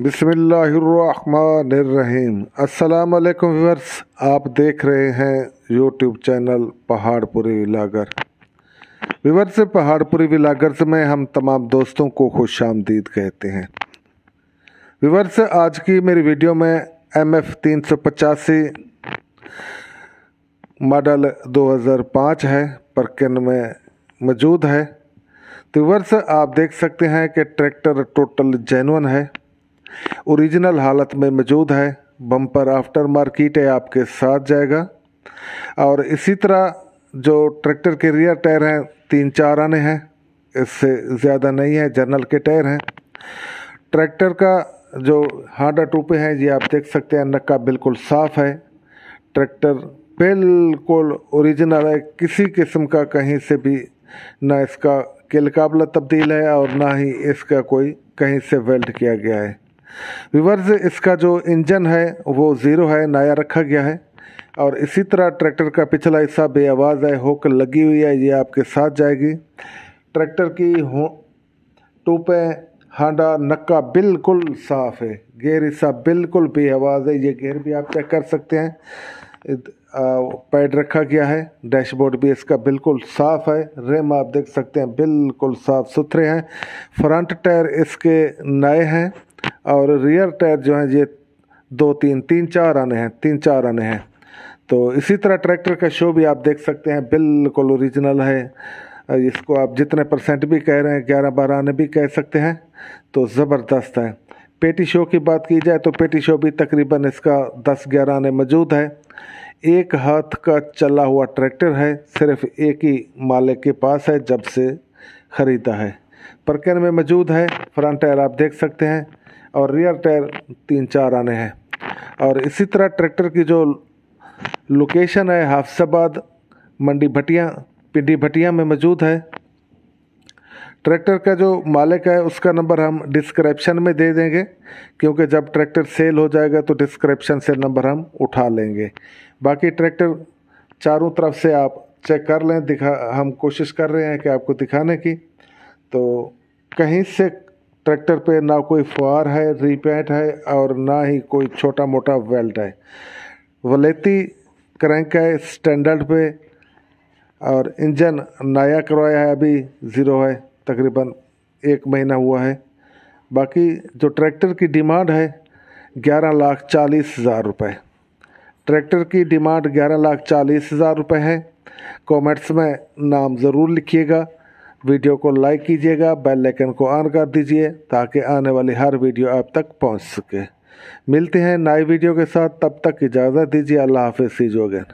बिसमीम अस्सलाम वालेकुम व्यूअर्स, आप देख रहे हैं YouTube channel Paharpuri villager. Viewers, Paharpuri villagers में हम तमाम दोस्तों को खुश आमदीद कहते हैं। व्यूअर्स, आज की मेरी वीडियो में एम एफ़ तीन सौ पचासी मॉडल 2005 है परकिन में मौजूद है? तो वर्ष आप देख सकते हैं कि ट्रैक्टर टोटल जेनवन है। ओरिजिनल हालत में मौजूद है। बम्पर आफ्टर मार्केट है, आपके साथ जाएगा। और इसी तरह जो ट्रैक्टर के रियर टायर हैं, तीन चार आने हैं। इससे ज़्यादा नहीं है जर्नल के टायर हैं। ट्रैक्टर का जो हांडा टूपे हैं, ये आप देख सकते हैं, नक्का बिल्कुल साफ़ है। ट्रैक्टर बिल्कुल ओरिजिनल है, किसी किस्म का कहीं से भी ना इसका किल काबला तब्दील है और ना ही इसका कोई कहीं से वेल्ड किया गया है। विवर्स इसका जो इंजन है, वो ज़ीरो है, नया रखा गया है। और इसी तरह ट्रैक्टर का पिछला हिस्सा बेआवाज़ है, होक लगी हुई है, ये आपके साथ जाएगी। ट्रैक्टर की हो, टूपे, हांडा, नक्का बिल्कुल साफ़ है। गेयर हिस्सा बिल्कुल बेआवाज़ है, ये गेयर भी आप चेक कर सकते हैं। पैड रखा गया है डैशबोर्ड भी इसका बिल्कुल साफ़ है। रेम आप देख सकते हैं, बिल्कुल साफ़ सुथरे हैं। फ्रंट टायर इसके नए हैं। और रियर टायर जो हैं, ये दो, तीन तीन, चार आने हैं, तीन, चार आने हैं। तो इसी तरह ट्रैक्टर का शो भी आप देख सकते हैं, बिल्कुल ओरिजिनल है। इसको आप जितने परसेंट भी कह रहे हैं, ग्यारह, बारह आने भी कह सकते हैं तो ज़बरदस्त है। पेटी शो की बात की जाए तो पेटी शो भी तकरीबन इसका दस, ग्यारह आने मौजूद है। एक हाथ का चला हुआ ट्रैक्टर है, सिर्फ़ एक ही मालिक के पास है, जब से ख़रीदा है। परकन में मौजूद है फ्रंट टायर आप देख सकते हैं। और रियर टायर तीन चार आने हैं। और इसी तरह ट्रैक्टर की जो लोकेशन है हाफसाबाद मंडी भटिया, पिंडी भटिया में मौजूद है। ट्रैक्टर का जो मालिक है, उसका नंबर हम डिस्क्रिप्शन में दे देंगे, क्योंकि जब ट्रैक्टर सेल हो जाएगा तो डिस्क्रिप्शन से नंबर हम उठा लेंगे। बाकी ट्रैक्टर चारों तरफ़ से आप चेक कर लें, दिखा, हम कोशिश कर रहे हैं कि आपको दिखाने की। तो कहीं से ट्रैक्टर पे ना कोई फुहार है, रिपेंट है और ना ही कोई छोटा मोटा वेल्ट है। वलेती क्रैंक है स्टैंडर्ड पे और इंजन नया करवाया है, अभी ज़ीरो है, तकरीबन एक महीना हुआ है। बाकी जो ट्रैक्टर की डिमांड है, ग्यारह लाख चालीस हज़ार रुपये ट्रैक्टर की डिमांड ग्यारह लाख चालीस हज़ार रुपये है। कमेंट्स में नाम ज़रूर लिखिएगा। वीडियो को लाइक कीजिएगा, बेल आइकन को ऑन कर दीजिए ताकि आने वाली हर वीडियो आप तक पहुँच सके। मिलते हैं नए वीडियो के साथ, तब तक इजाज़त दीजिए, अल्लाह हाफिज़ सीजोगन